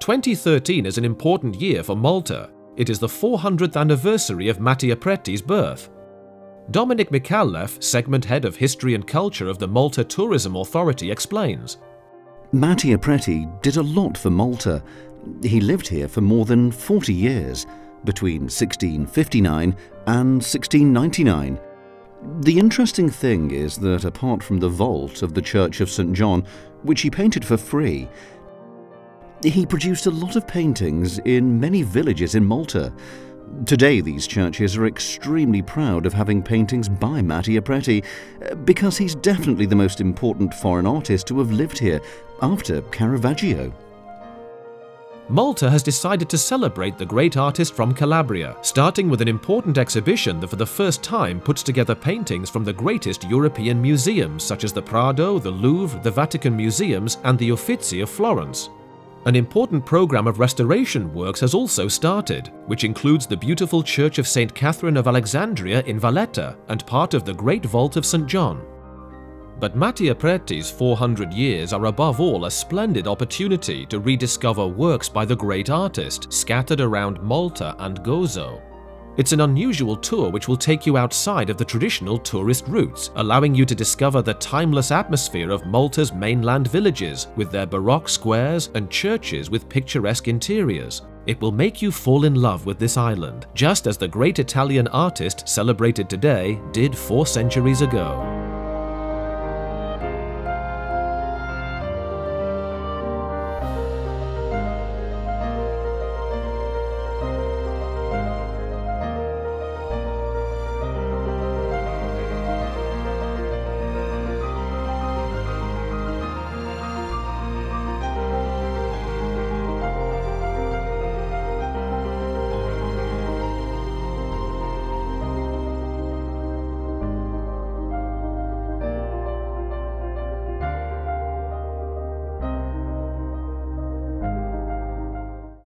2013 is an important year for Malta. It is the 400th anniversary of Mattia Preti's birth. Dominic Micallef, segment head of history and culture of the Malta Tourism Authority, explains. Mattia Preti did a lot for Malta. He lived here for more than 40 years, between 1659 and 1699. The interesting thing is that apart from the vault of the Church of St. John, which he painted for free, he produced a lot of paintings in many villages in Malta. Today, these churches are extremely proud of having paintings by Mattia Preti because he's definitely the most important foreign artist to have lived here after Caravaggio. Malta has decided to celebrate the great artist from Calabria, starting with an important exhibition that for the first time puts together paintings from the greatest European museums such as the Prado, the Louvre, the Vatican Museums and the Uffizi of Florence. An important program of restoration works has also started, which includes the beautiful Church of St. Catherine of Alexandria in Valletta and part of the Great Vault of St. John. But Mattia Preti's 400 years are above all a splendid opportunity to rediscover works by the great artist scattered around Malta and Gozo. It's an unusual tour which will take you outside of the traditional tourist routes, allowing you to discover the timeless atmosphere of Malta's mainland villages with their baroque squares and churches with picturesque interiors. It will make you fall in love with this island, just as the great Italian artist celebrated today did four centuries ago.